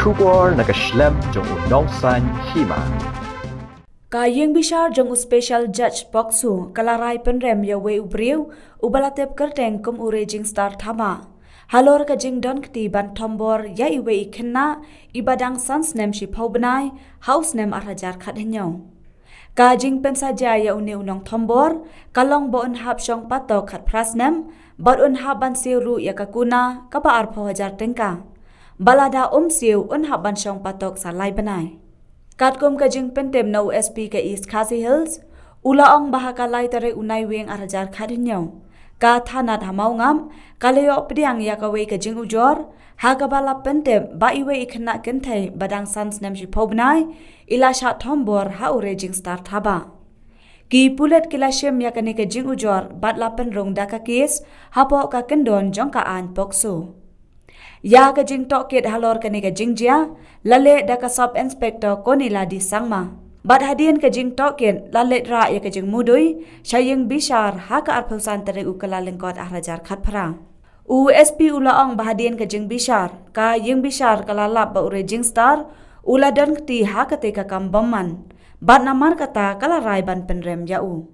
Kubor nakaslem jong unong san hima. Kayeng bishar jong special judge boksu kalarai penrem ya we ubriu ubalatep kerteng kum urejing star thama. Halor ka jing don kti ban tombor ya iwe ikhenna ibadang sans nem shi phobnai house nem arhajar khat henyong. Ka jing pen saja ya uni unong tombor kalong bo un hap shong pato khat pras nem bot un hap ban siru ya kakuna kapa arpho hajar tengka. Balada um siu un hap ban shong patok sa lai banai. Katkom ka jing pentem na USP ka East Khasi Hills, ula ong bahaka lai tare unai weng arajar khadinyo. Ka thanat hamau ngam, kalayo pediang ya ka wei ka jing ujor, ha ka bala pentem ba iwe ikna kentai badang sans nem shi pobnai, ila sha tombor ha ure jing start haba. Ki pulet kila shem ya ka ka jing ujor, bat lapen rong da ka kes, hapo ka kendon jong ka an pokso. Ya ka jing tok ket halor ka ni ka jing jia, lale da ka sub inspector ko ni la di sangma. Bad hadian ka jing tok ket lale ra ya ka jing mudui, sayang bishar ha ka arpausan tere u kala lengkot ahrajar khat phara. USP ula ong bahadian ka jing bishar, ka jing bishar kala lap ba ure jing star, ula dan ti ha ka te ka kam bomman. Bad namar kata kala rai ban penrem ya u.